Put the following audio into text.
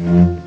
Menos